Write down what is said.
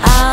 I